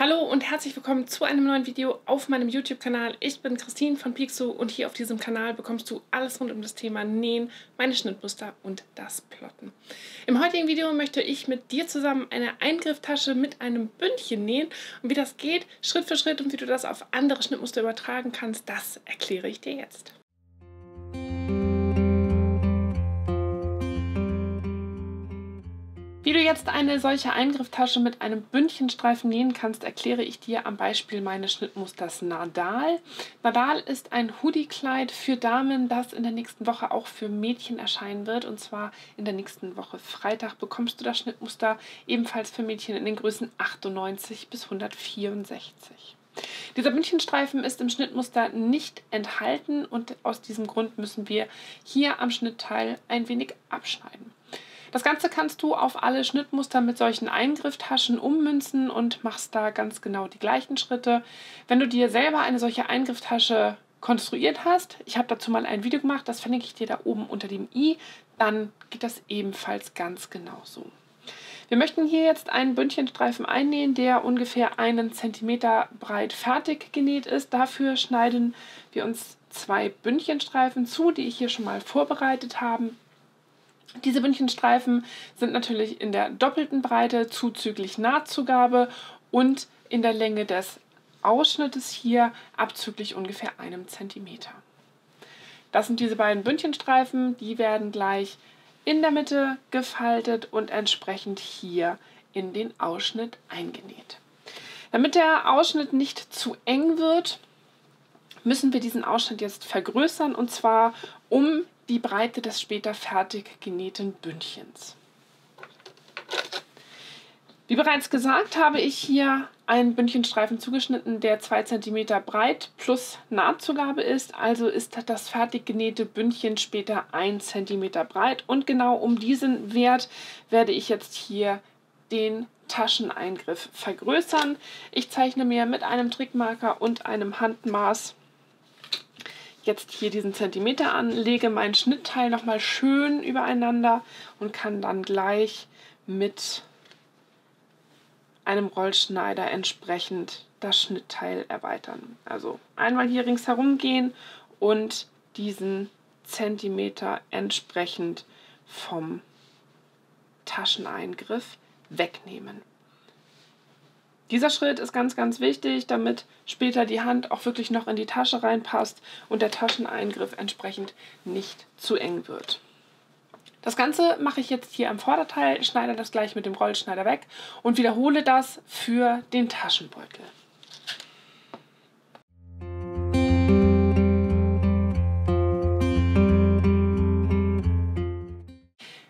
Hallo und herzlich willkommen zu einem neuen Video auf meinem YouTube-Kanal. Ich bin Christine von Pixo und hier auf diesem Kanal bekommst du alles rund um das Thema Nähen, meine Schnittmuster und das Plotten. Im heutigen Video möchte ich mit dir zusammen eine Eingrifftasche mit einem Bündchen nähen und wie das geht, Schritt für Schritt und wie du das auf andere Schnittmuster übertragen kannst, das erkläre ich dir jetzt. Wie du jetzt eine solche Eingrifftasche mit einem Bündchenstreifen nähen kannst, erkläre ich dir am Beispiel meines Schnittmusters Nadal. Nadal ist ein Hoodie-Kleid für Damen, das in der nächsten Woche auch für Mädchen erscheinen wird. Und zwar in der nächsten Woche Freitag bekommst du das Schnittmuster ebenfalls für Mädchen in den Größen 98 bis 164. Dieser Bündchenstreifen ist im Schnittmuster nicht enthalten und aus diesem Grund müssen wir hier am Schnittteil ein wenig abschneiden. Das Ganze kannst du auf alle Schnittmuster mit solchen Eingrifftaschen ummünzen und machst da ganz genau die gleichen Schritte. Wenn du dir selber eine solche Eingrifftasche konstruiert hast, ich habe dazu mal ein Video gemacht, das verlinke ich dir da oben unter dem i, dann geht das ebenfalls ganz genau so. Wir möchten hier jetzt einen Bündchenstreifen einnähen, der ungefähr einen Zentimeter breit fertig genäht ist. Dafür schneiden wir uns zwei Bündchenstreifen zu, die ich hier schon mal vorbereitet habe. Diese Bündchenstreifen sind natürlich in der doppelten Breite zuzüglich Nahtzugabe und in der Länge des Ausschnittes hier abzüglich ungefähr einem Zentimeter. Das sind diese beiden Bündchenstreifen, die werden gleich in der Mitte gefaltet und entsprechend hier in den Ausschnitt eingenäht. Damit der Ausschnitt nicht zu eng wird, müssen wir diesen Ausschnitt jetzt vergrößern und zwar um die Breite des später fertig genähten Bündchens. Wie bereits gesagt, habe ich hier einen Bündchenstreifen zugeschnitten, der 2 cm breit plus Nahtzugabe ist. Also ist das fertig genähte Bündchen später 1 cm breit. Und genau um diesen Wert werde ich jetzt hier den Tascheneingriff vergrößern. Ich zeichne mir mit einem Trickmarker und einem Handmaß jetzt hier diesen Zentimeter an, lege mein Schnittteil nochmal schön übereinander und kann dann gleich mit einem Rollschneider entsprechend das Schnittteil erweitern. Also einmal hier ringsherum gehen und diesen Zentimeter entsprechend vom Tascheneingriff wegnehmen. Dieser Schritt ist ganz, ganz wichtig, damit später die Hand auch wirklich noch in die Tasche reinpasst und der Tascheneingriff entsprechend nicht zu eng wird. Das Ganze mache ich jetzt hier am Vorderteil, schneide das gleich mit dem Rollschneider weg und wiederhole das für den Taschenbeutel.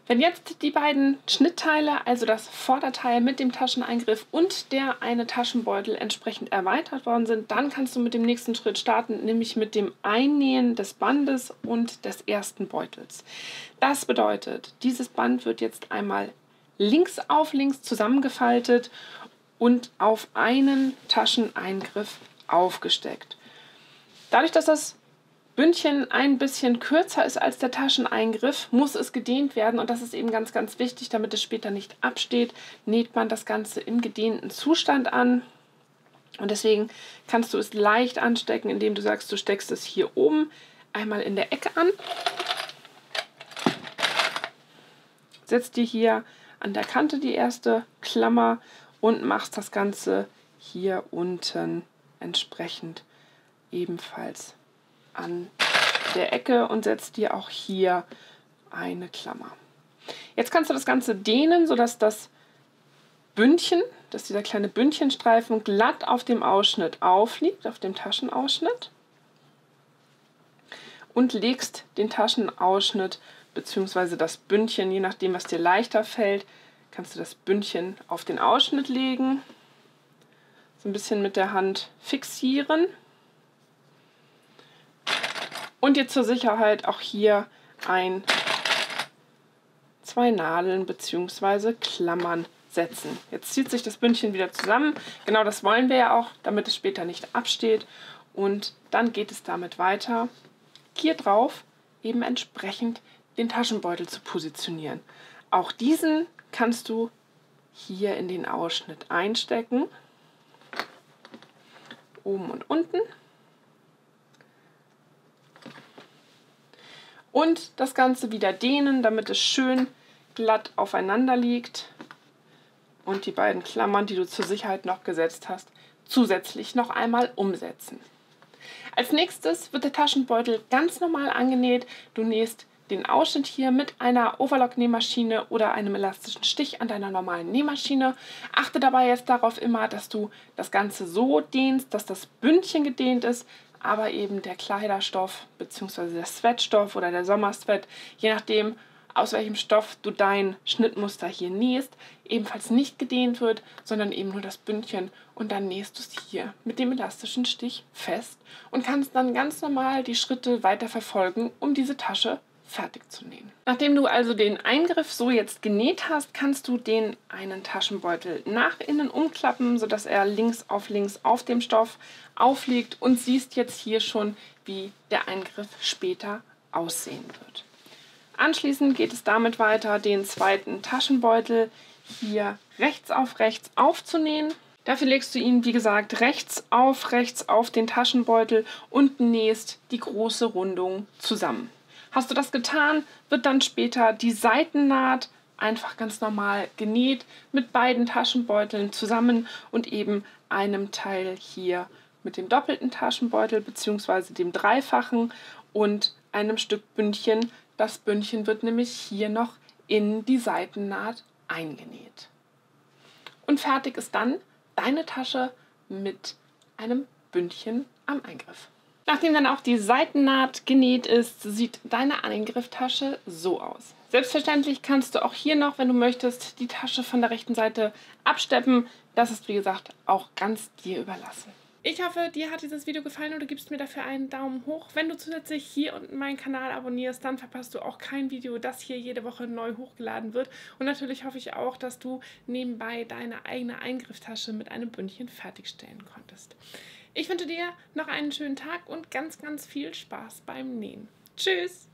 Wenn jetzt die beiden Schnittteile, also das Vorderteil mit dem Tascheneingriff und der eine Taschenbeutel entsprechend erweitert worden sind, dann kannst du mit dem nächsten Schritt starten, nämlich mit dem Einnähen des Bandes und des ersten Beutels. Das bedeutet, dieses Band wird jetzt einmal links auf links zusammengefaltet und auf einen Tascheneingriff aufgesteckt. Dadurch, dass das Bündchen ein bisschen kürzer ist als der Tascheneingriff, muss es gedehnt werden und das ist eben ganz, ganz wichtig, damit es später nicht absteht, näht man das Ganze im gedehnten Zustand an. Und deswegen kannst du es leicht anstecken, indem du sagst, du steckst es hier oben einmal in der Ecke an. Setzt dir hier an der Kante die erste Klammer und machst das Ganze hier unten entsprechend ebenfalls an der Ecke und setzt dir auch hier eine Klammer. Jetzt kannst du das Ganze dehnen, sodass das Bündchen, dass dieser kleine Bündchenstreifen glatt auf dem Ausschnitt aufliegt, auf dem Taschenausschnitt. Und legst den Taschenausschnitt bzw. das Bündchen, je nachdem, was dir leichter fällt, kannst du das Bündchen auf den Ausschnitt legen, so ein bisschen mit der Hand fixieren und jetzt zur Sicherheit auch hier ein, zwei Nadeln bzw. Klammern setzen. Jetzt zieht sich das Bündchen wieder zusammen. Genau das wollen wir ja auch, damit es später nicht absteht. Und dann geht es damit weiter, hier drauf eben entsprechend den Taschenbeutel zu positionieren. Auch diesen kannst du hier in den Ausschnitt einstecken. oben und unten. Und das Ganze wieder dehnen, damit es schön glatt aufeinander liegt. Und die beiden Klammern, die du zur Sicherheit noch gesetzt hast, zusätzlich noch einmal umsetzen. Als nächstes wird der Taschenbeutel ganz normal angenäht. Du nähst den Ausschnitt hier mit einer Overlock-Nähmaschine oder einem elastischen Stich an deiner normalen Nähmaschine. Achte dabei jetzt darauf immer, dass du das Ganze so dehnst, dass das Bündchen gedehnt ist, aber eben der Kleiderstoff bzw. der Sweatstoff oder der Sommersweat, je nachdem, aus welchem Stoff du dein Schnittmuster hier nähst, ebenfalls nicht gedehnt wird, sondern eben nur das Bündchen und dann nähst du es hier mit dem elastischen Stich fest und kannst dann ganz normal die Schritte weiter verfolgen, um diese Tasche fertig zu nähen. Nachdem du also den Eingriff so jetzt genäht hast, kannst du den einen Taschenbeutel nach innen umklappen, sodass er links auf links auf dem Stoff aufliegt und siehst jetzt hier schon, wie der Eingriff später aussehen wird. Anschließend geht es damit weiter, den zweiten Taschenbeutel hier rechts auf rechts aufzunähen. Dafür legst du ihn, wie gesagt, rechts auf rechts auf den Taschenbeutel und nähst die große Rundung zusammen. Hast du das getan, wird dann später die Seitennaht einfach ganz normal genäht mit beiden Taschenbeuteln zusammen und eben einem Teil hier mit dem doppelten Taschenbeutel bzw. dem dreifachen und einem Stück Bündchen. Das Bündchen wird nämlich hier noch in die Seitennaht eingenäht. Und fertig ist dann deine Tasche mit einem Bündchen am Eingriff. Nachdem dann auch die Seitennaht genäht ist, sieht deine Eingrifftasche so aus. Selbstverständlich kannst du auch hier noch, wenn du möchtest, die Tasche von der rechten Seite absteppen. Das ist wie gesagt auch ganz dir überlassen. Ich hoffe, dir hat dieses Video gefallen und du gibst mir dafür einen Daumen hoch. Wenn du zusätzlich hier unten meinen Kanal abonnierst, dann verpasst du auch kein Video, das hier jede Woche neu hochgeladen wird. Und natürlich hoffe ich auch, dass du nebenbei deine eigene Eingrifftasche mit einem Bündchen fertigstellen konntest. Ich wünsche dir noch einen schönen Tag und ganz, ganz viel Spaß beim Nähen. Tschüss!